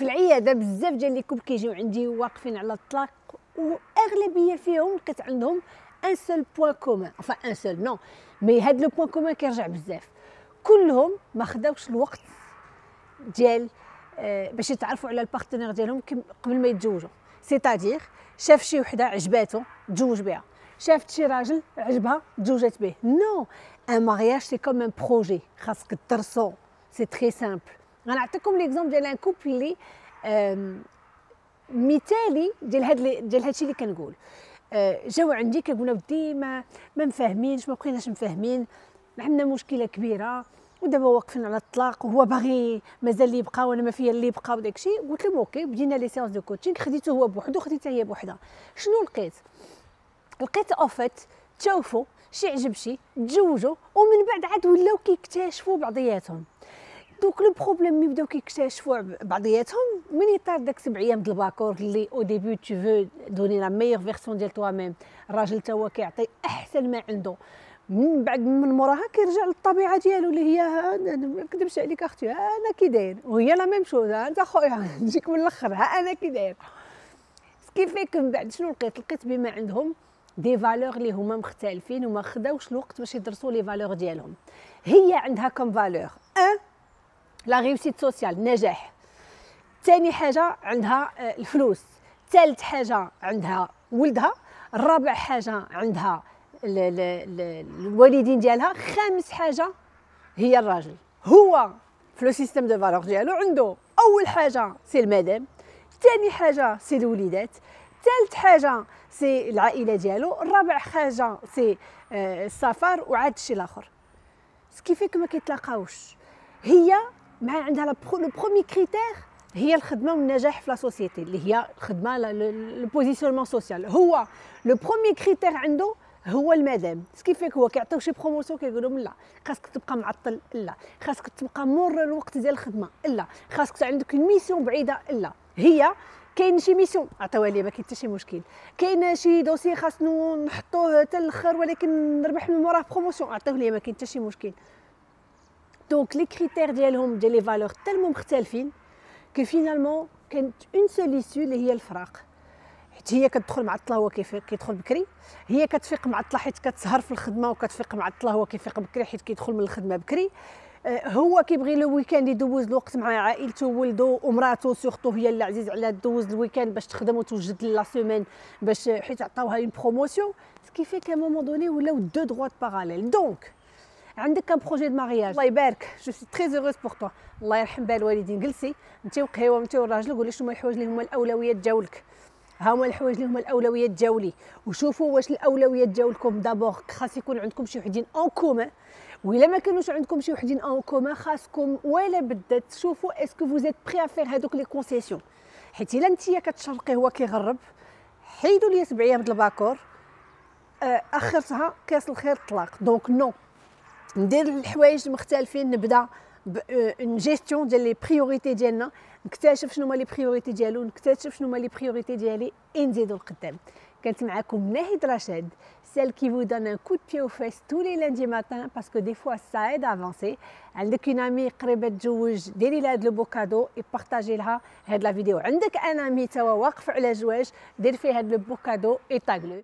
في العيادة بزاف ديال les couples كيجيو عندي واقفين على الطلاق واغلبيه فيهم لقيت عندهم un seul point commun enfin un seul non mais هاد le point commun كيرجع بزاف. كلهم ما خداوش الوقت ديال آه، باش يتعرفوا على ال partenaire ديالهم قبل ما يتزوجوا. c'est-à-dire شاف شي وحدة عجباتو تزوج بها. شافت شي راجل عجبها تزوجت به. non un mariage c'est comme un projet خاصك تدرسو. c'est très simple غنعطيكم l'exemple ديال un couple اللي مثالي ديال هاد ديال هادشي اللي كنقول. آه، جاو عندي كيقولوا ودي ما ما مفاهمينش ما بقيناش مفاهمين عندنا مشكلة كبيرة ودابا واقفين على الطلاق وهو باغي مازال اللي يبقى وأنا ما فيا اللي يبقى وداك الشيء. قلت لهم OK بدينا les séances de coaching خديته هو بوحدو خديتها هي بوحدها. شنو لقيت؟ لقيت en fait تشوفوا شي عجب شي تزوجوا ومن بعد عاد ولاو كيكتشفوا بعضياتهم. دوك les problèmes ملي بداو كيكتشفوا بعضياتهم من يطير داك سبع أيام د الباكور اللي au début tu veux donner la meilleure version ديال toi-même الراجل تا هو كيعطي أحسن ما عنده. من بعد من موراها كيرجع للطبيعة ديالو اللي هي ما نكذبش عليك أختي أنا كي داير؟ وهي la même chose أنت خويا نجيك من الأخر ها أنا كي داير؟ كيفيك من بعد شنو لقيت؟ لقيت بما عندهم des valeurs اللي هما مختلفين وما خداوش الوقت باش يدرسوا les valeurs ديالهم. هي عندها comme valeur un la réussite sociale النجاح ثاني حاجة عندها آه، الفلوس. ثالث حاجة عندها ولدها. رابع حاجة عندها الوالدين ديالها. خامس حاجة هي الراجل. هو في le système de valeurs ديالو عنده أول حاجة c'est المدام ثاني حاجة c'est الوليدات ثالث حاجة c'est العائلة ديالو رابع حاجة c'est آه، السفر وعاد الشيء الآخر. ce qui fait que ما كيتلاقاوش هي مع عندها le premier critère هي الخدمة والنجاح في la société اللي هي الخدمه le positionnement social هو le premier critère عنده هو المدام. ce qui fait que هو كيعطيو شي promotion كيقول لهم لا. خاصك تبقى معطل لا. خاصك تبقى مور الوقت ديال الخدمة لا. خاصك عندك mission بعيدة لا. هي كاين شي mission عطيوها لي ما كاين حتى شي مشكل. كاين شي dossier خاصنا نحطوه حتى الأخر ولكن نربح من موراه promotion عطيوه لي ما كاين حتى شي مشكل. donc les critères ديالهم ديال les valeurs tellement مختلفين que finalement كانت une seule issue اللي هي الفراق حيت هي كتدخل معطله هو كيف كيدخل بكري هي كتفيق معطله حيت كتسهر في الخدمه وكتفيق معطله هو كيفيق بكري حيت كيدخل من الخدمه بكري هو كيبغي le weekend يدوز الوقت مع عائلته وولده ومراته surtout هي اللي عزيز عليها دوز ال weekend باش تخدم وتوجد la semaine باش حيت عطاوها une promotion ce qui fait qu'à un moment donné ولاو deux droites parallèles donc عندك un projet de mariage. الله يبارك. je suis très heureuse pour toi الله يرحم بها الوالدين جلسي. أنت وقهيوه انت والراجل. قولي شنو الحوايج اللي هما الأولويات ديالك ها هما الحوايج اللي هما الأولويات ديالي وشوفوا واش الأولويات ديالكم d'abord خاص يكون عندكم شي وحدين en commun وإلا ما كانوش عندكم شي وحدين en commun خاصكم ولا بدا تشوفوا est-ce que vous êtes prêts à faire هذوك les concessions حيت إلا أنت كتشرقي هو كيغرب حيدوا لي سبع أيام د الباكور. آه، آخرتها كاس الخير الطلاق donc نو ندير الحوايج المختلفين نبدأ une gestion ديال les priorités ديالنا نكتشف شنو هما les priorités ديالو نكتشف شنو هما les priorités ديالي نزيدو لقدام. كانت معكم ناهد رشاد celle qui vous donne un coup de pied aux fesses tous les lundis matins parce que des fois عندك une amie قريبة تزوج ديري لها هاد le beau cadeau partager لها هاد la vidéo عندك un ami toi واقف على زواج دير فيه هاد le beau cadeau et tague-le